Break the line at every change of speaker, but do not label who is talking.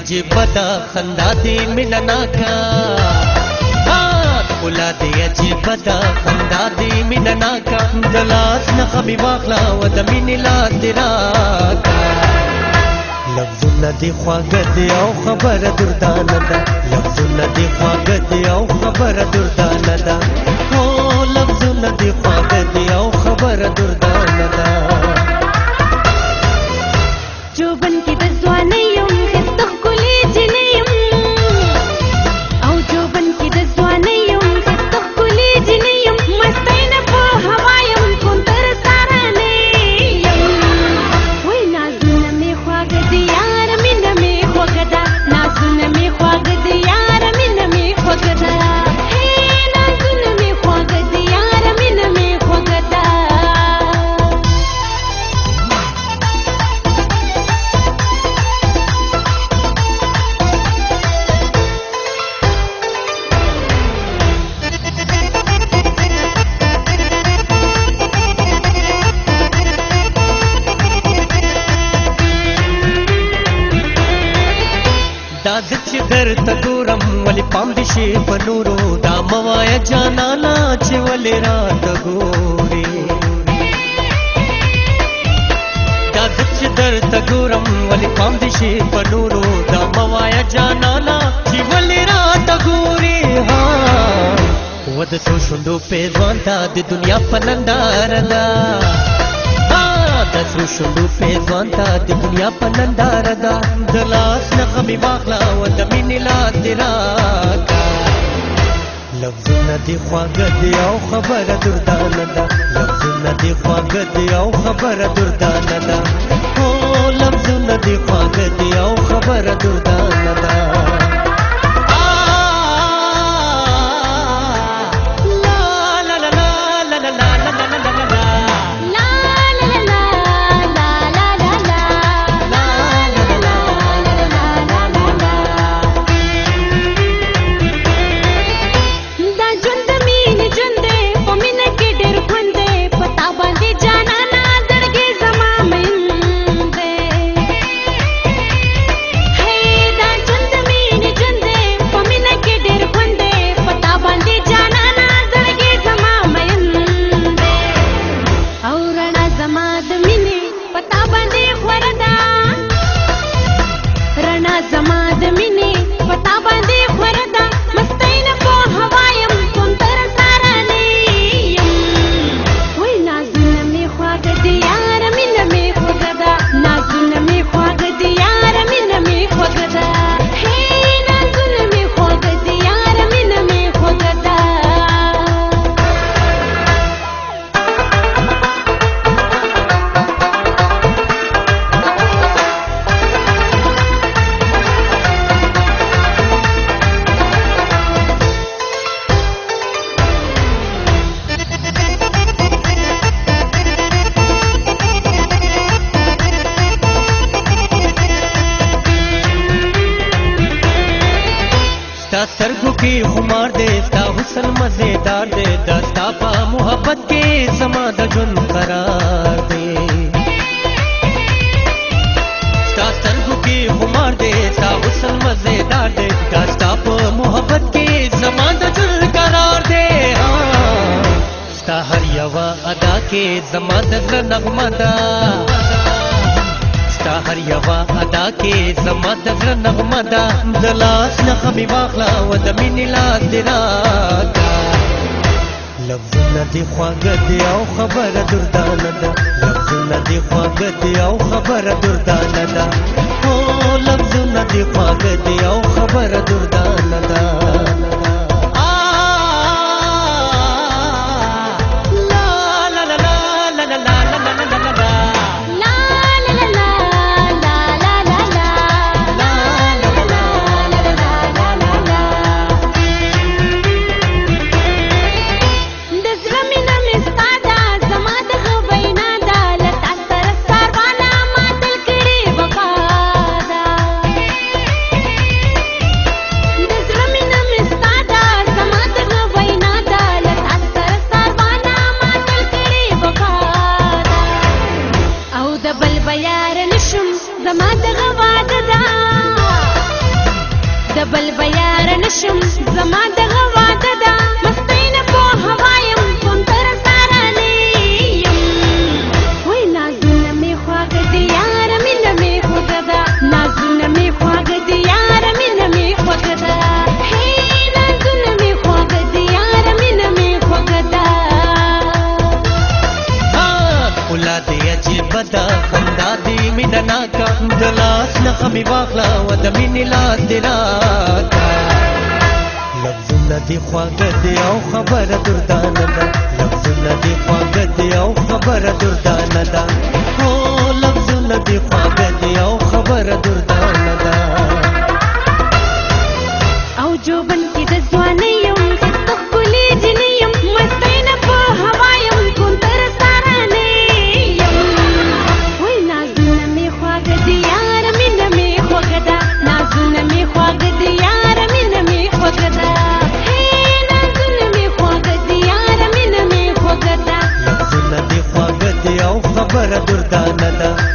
عجیب دا خندا دی مینا ناکا ګلا دی عجیب دا خندا دی مینا ناکا دلاس نه خمی واخلا و د مین لاس دی راکا لفظونه دی خواګه دی او خبره دردانه ده لفظونه دی خواګه دی او خبره دردانه ده او لفظونه دی خواګه دی او خبره دردانه ده جو
بن کې د ځواني یم
ಕರ್ತ ಗೂರಂ ಒಲಿ ಪಾಂಬಿಷೆ ಪನೂರು ದಾಮವಾಯ ಜಾನಾಲ ಚಿವಲೆ ರಾತ ಗೋರಿ ದಾದಚ್ಚ ದರ್ತ ಗೂರಂ ಒಲಿ ಪಾಂಬಿಷೆ ಪನೂರು ದಾಮವಾಯ ಜಾನಾಲ ಚಿವಲೆ ರಾತ ಗೋರಿ ಹಾ ವದಸು ಶುಂಡು ಪೇರ್ವಾಂತಾದಿ ದುನಿಯಾ ಪನಂದಾರದ ಹಾ ದಸು ಶುಂಡು ಪೇರ್ವಾಂತಾದಿ ದುನಿಯಾ ಪನಂದಾರದ د لاس نه مې واخلا او د مینې لاندې راکا لفظونه دي خواږه دي او خبره دردانه ده لفظونه دي خواږه دي او خبره دردانه ده तेरा सरगुखी हुमार दे इसका हुसन मजेदार दे दस्तापा मोहब्बत के समाद जुन करार दे सरगुखी हुमार दे इसका हुसन मजेदार दे दस्तापा मोहब्बत के समाद जुन करार दे हाँ हर यवा अदा के समाद जमादत नगमदा دا هر یوا ادا کې زما د غره نغمه دا د لاس نه خمي واخلا و د مینې لاس دی راکا لفظونه دي خواږه دي او خبره دردانه ده لفظونه دي خواږه دي او خبره دردانه ده
بل بیان نشم زمان دغا
د لاس نه مې واخلا و د مینې لاس دی راکا لفظونه دي خواږه دي او خبره دردانه ده لفظونه دي خواږه دي او خبره دردانه ده هو لفظونه دي خواږه తనద